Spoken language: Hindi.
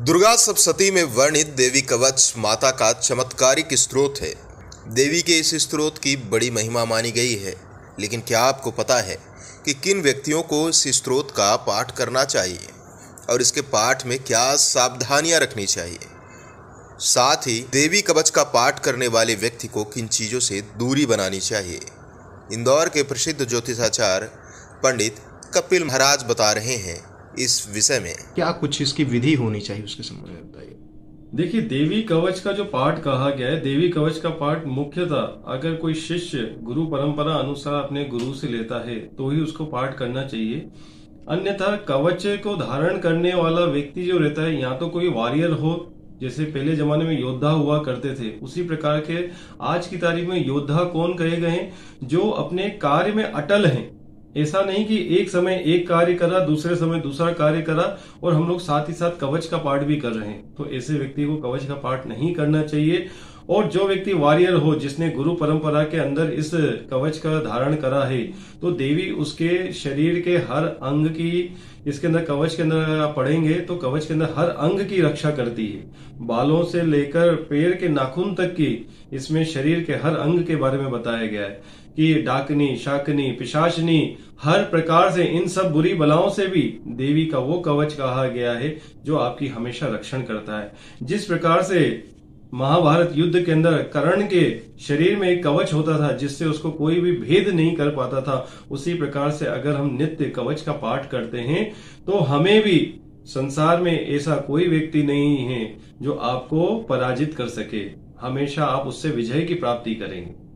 दुर्गा सप्तशती में वर्णित देवी कवच माता का चमत्कारिक स्त्रोत है। देवी के इस स्रोत की बड़ी महिमा मानी गई है। लेकिन क्या आपको पता है कि किन व्यक्तियों को इस स्रोत का पाठ करना चाहिए? और इसके पाठ में क्या सावधानियाँ रखनी चाहिए? साथ ही देवी कवच का पाठ करने वाले व्यक्ति को किन चीज़ों से दूरी बनानी चाहिए? इंदौर के प्रसिद्ध ज्योतिषाचार्य पंडित कपिल महाराज बता रहे हैं इस विषय में। क्या कुछ इसकी विधि होनी चाहिए उसके संबंध में बताइए। देखिए देवी कवच का जो पाठ कहा गया है देवी कवच का पाठ मुख्यतः अगर कोई शिष्य गुरु परंपरा अनुसार अपने गुरु से लेता है तो ही उसको पाठ करना चाहिए। अन्यथा कवच को धारण करने वाला व्यक्ति जो रहता है या तो कोई वॉरियर हो जैसे पहले जमाने में योद्धा हुआ करते थे उसी प्रकार के आज की तारीख में योद्धा कौन कहे गए हैं जो अपने कार्य में अटल हैं। ऐसा नहीं कि एक समय एक कार्य करा दूसरे समय दूसरा कार्य करा और हम लोग साथ ही साथ कवच का पाठ भी कर रहे हैं। तो ऐसे व्यक्ति को कवच का पाठ नहीं करना चाहिए और जो व्यक्ति वॉरियर हो, जिसने गुरु परंपरा के अंदर इस कवच का धारण करा है तो देवी उसके शरीर के हर अंग की, इसके अंदर कवच के अंदर आप पढ़ेंगे तो कवच के अंदर हर अंग की रक्षा करती है। बालों से लेकर पैर के नाखून तक की, इसमें शरीर के हर अंग के बारे में बताया गया है कि डाकनी, शाकनी, पिशाचनी, हर प्रकार से इन सब बुरी बलाओं से भी देवी का वो कवच कहा गया है, जो आपकी हमेशा रक्षण करता है। जिस प्रकार से महाभारत युद्ध के अंदर कर्ण के शरीर में एक कवच होता था, जिससे उसको कोई भी भेद नहीं कर पाता था। उसी प्रकार से अगर हम नित्य कवच का पाठ करते हैं तो हमें भी संसार में ऐसा कोई व्यक्ति नहीं है जो आपको पराजित कर सके। हमेशा आप उससे विजय की प्राप्ति करेंगे।